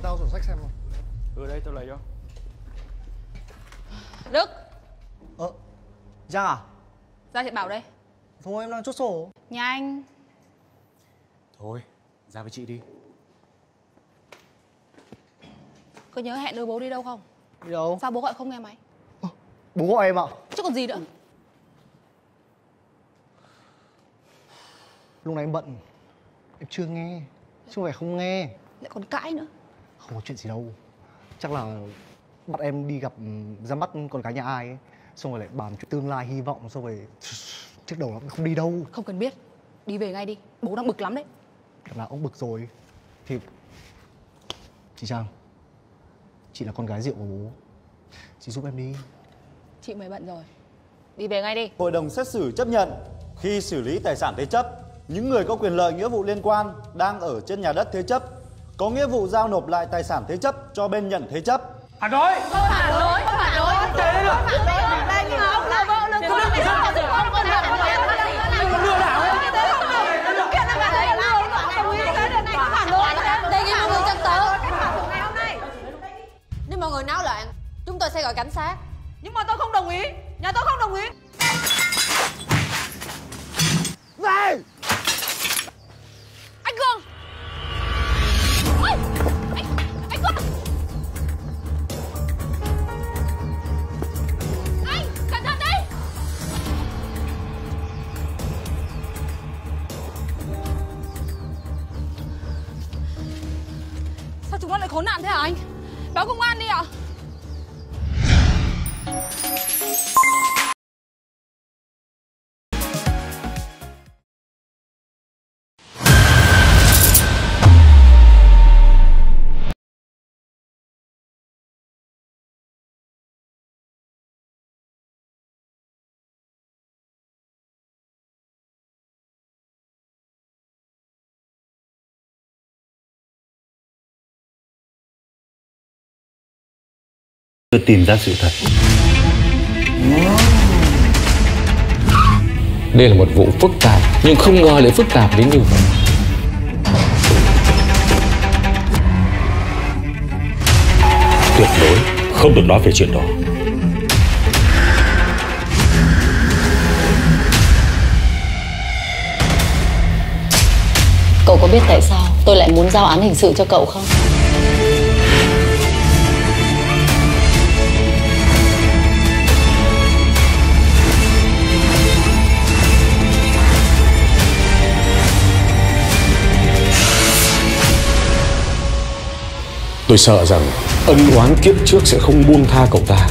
thì tao sổ sách xem nào Ừ đây tôi lấy cho. Đức. Ờ Giang à? Ra chị bảo đây. Thôi em đang chốt sổ. Nhanh Thôi ra với chị đi. Có nhớ hẹn đưa bố đi đâu không? Đi đâu? Sao bố gọi không nghe máy? Bố gọi em ạ. Chứ còn gì nữa. Lúc này em bận Em chưa nghe. Chứ không phải không nghe. Lại còn cãi nữa Không có chuyện gì đâu. Chắc là bắt em đi gặp ừ, ra mắt con gái nhà ai ấy Xong rồi lại bàn chuyện tương lai hy vọng Xong rồi Trước đầu lắm không đi đâu. Không cần biết. Đi về ngay đi. Bố đang bực lắm đấy. Là ông bực rồi. Thì Chị Trang Chị là con gái rượu của bố. Chị giúp em đi. Chị mới bận rồi. Đi về ngay đi. Hội đồng xét xử chấp nhận. Khi xử lý tài sản thế chấp, những người có quyền lợi nghĩa vụ liên quan đang ở trên nhà đất thế chấp có nghĩa vụ giao nộp lại tài sản thế chấp cho bên nhận thế chấp. Phản đối Không phản đối Không phản đối Không phản đối Không phản đối Đây nhưng mà ông là vợ là con này không phản đối Nếu mọi người náo loạn Chúng tôi sẽ gọi cảnh sát Nhưng mà tôi không đồng ý Nhà tôi không đồng ý chúng nó lại khốn nạn thế hả anh Báo công an đi ạ À? Tìm ra sự thật. Đây là một vụ phức tạp Nhưng không ngờ lại phức tạp đến như vậy. Tuyệt đối Không được nói về chuyện đó. Cậu có biết tại sao tôi lại muốn giao án hình sự cho cậu không? Tôi sợ rằng ân oán kiếp trước sẽ không buông tha cậu ta.